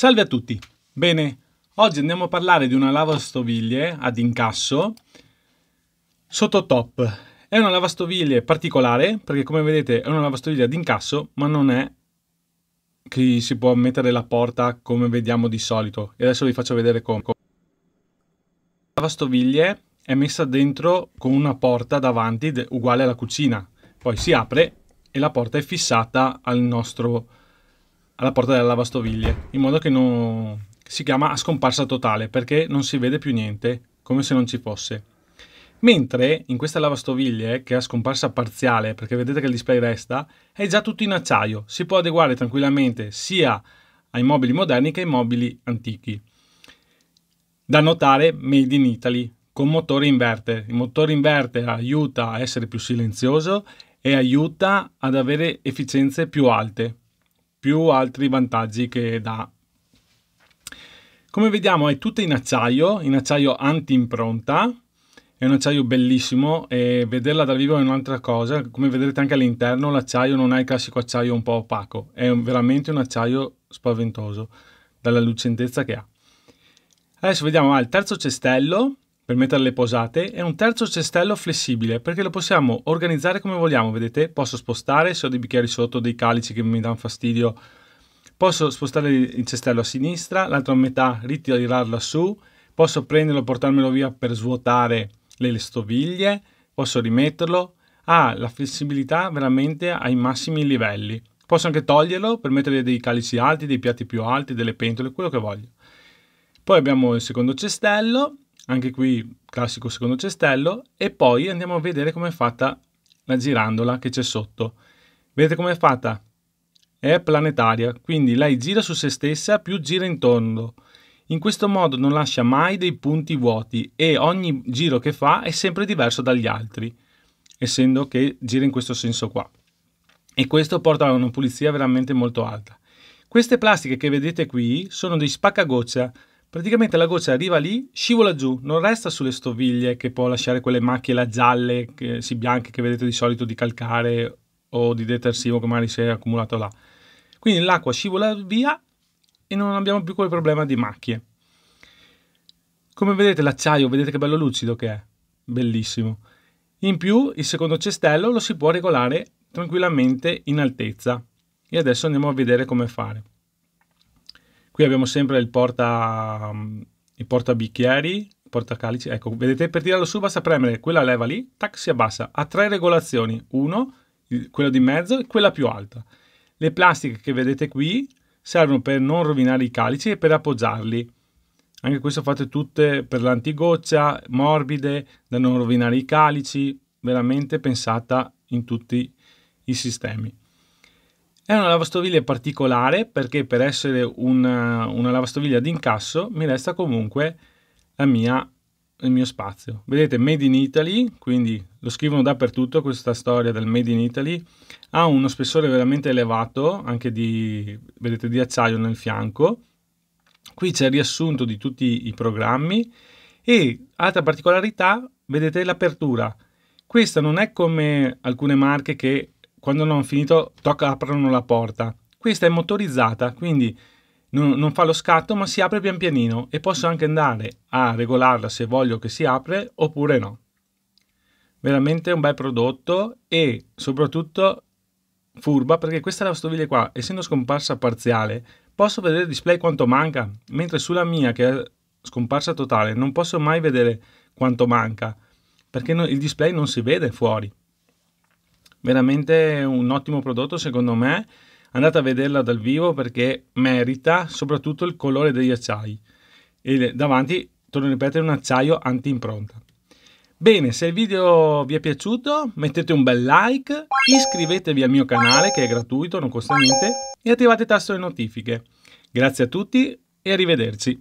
Salve a tutti! Bene, oggi andiamo a parlare di una lavastoviglie ad incasso sotto top. È una lavastoviglie particolare perché come vedete è una lavastoviglie ad incasso ma non è che si può mettere la porta come vediamo di solito e adesso vi faccio vedere come. La lavastoviglie è messa dentro con una porta davanti uguale alla cucina, poi si apre e la porta è fissata al nostro alla porta della lavastoviglie, in modo che non si chiama a scomparsa totale perché non si vede più niente, come se non ci fosse. Mentre in questa lavastoviglie, che è a scomparsa parziale, perché vedete che il display resta, è già tutto in acciaio, si può adeguare tranquillamente sia ai mobili moderni che ai mobili antichi. Da notare Made in Italy, con motore inverter. Il motore inverter aiuta a essere più silenzioso e aiuta ad avere efficienze più alte più altri vantaggi che dà. Come vediamo è tutta in acciaio, in acciaio anti-impronta, è un acciaio bellissimo e vederla dal vivo è un'altra cosa, come vedrete anche all'interno l'acciaio non è il classico acciaio un po' opaco, è veramente un acciaio spaventoso dalla lucentezza che ha. Adesso vediamo ah, il terzo cestello per mettere le posate e un terzo cestello flessibile perché lo possiamo organizzare come vogliamo, vedete? Posso spostare se ho dei bicchieri sotto, dei calici che mi danno fastidio, posso spostare il cestello a sinistra, l'altra metà ritirarla su, posso prenderlo e portarmelo via per svuotare le stoviglie, posso rimetterlo, ha la flessibilità veramente ai massimi livelli. Posso anche toglierlo per mettere dei calici alti, dei piatti più alti, delle pentole, quello che voglio. Poi abbiamo il secondo cestello anche qui classico secondo cestello, e poi andiamo a vedere come è fatta la girandola che c'è sotto. Vedete come è fatta? È planetaria, quindi lei gira su se stessa più gira intorno. In questo modo non lascia mai dei punti vuoti e ogni giro che fa è sempre diverso dagli altri, essendo che gira in questo senso qua. E questo porta a una pulizia veramente molto alta. Queste plastiche che vedete qui sono dei spaccagoccia Praticamente la goccia arriva lì, scivola giù, non resta sulle stoviglie che può lasciare quelle macchie là gialle, che, sì, bianche che vedete di solito di calcare o di detersivo che magari si è accumulato là. Quindi l'acqua scivola via e non abbiamo più quel problema di macchie. Come vedete l'acciaio, vedete che bello lucido che è, bellissimo. In più il secondo cestello lo si può regolare tranquillamente in altezza e adesso andiamo a vedere come fare. Qui abbiamo sempre il porta, il porta bicchieri, porta calici. Ecco, vedete, per tirarlo su basta premere quella leva lì, tac, si abbassa. Ha tre regolazioni, uno, quello di mezzo e quella più alta. Le plastiche che vedete qui servono per non rovinare i calici e per appoggiarli. Anche questo fate tutte per l'antigoccia, morbide, da non rovinare i calici, veramente pensata in tutti i sistemi. È una lavastoviglie particolare perché per essere una, una lavastoviglie ad incasso mi resta comunque mia, il mio spazio. Vedete, Made in Italy, quindi lo scrivono dappertutto questa storia del Made in Italy, ha uno spessore veramente elevato, anche di, vedete, di acciaio nel fianco. Qui c'è il riassunto di tutti i programmi e altra particolarità, vedete l'apertura. Questa non è come alcune marche che quando ho finito tocca aprono la porta. Questa è motorizzata, quindi non, non, fa lo scatto ma si apre pian pianino e posso anche andare a regolarla se voglio che si apre oppure no. Veramente un bel prodotto e soprattutto furba perché questa lavastoviglie qua, essendo scomparsa parziale, posso vedere il display quanto manca, mentre sulla mia che è scomparsa totale non posso mai vedere quanto manca perché il display non si vede fuori veramente un ottimo prodotto secondo me. Andate a vederla dal vivo perché merita soprattutto il colore degli acciai. E davanti torno a ripetere un acciaio anti impronta bene se il video vi è piaciuto mettete un bel like iscrivetevi al mio canale che è gratuito non costa niente e attivate il tasto delle notifiche. Grazie a tutti e arrivederci